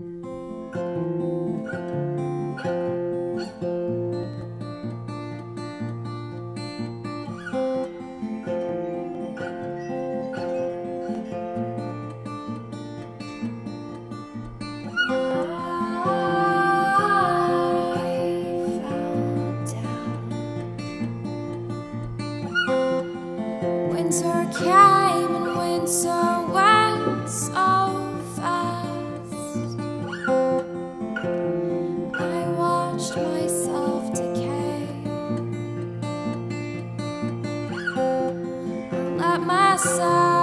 Winter came and winter went so side.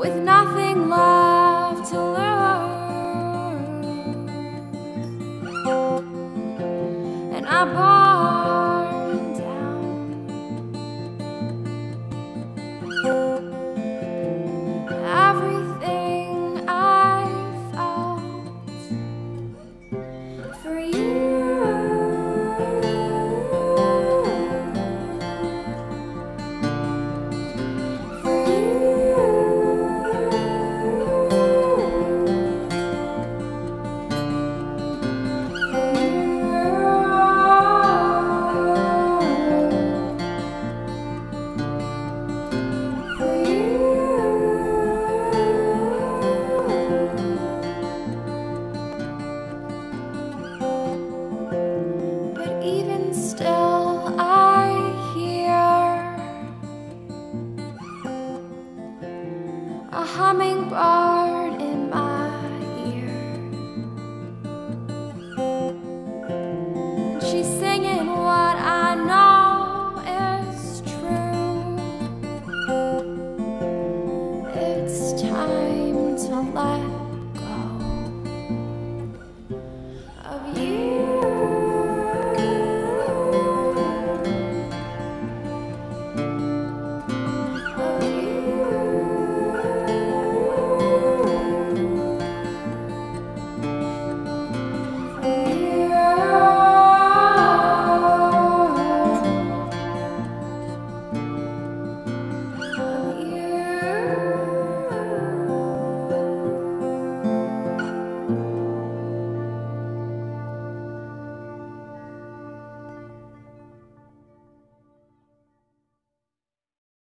with nothing left to learn. And I bought. a hummingbird in my ear. She's singing what I know is true. It's time to let.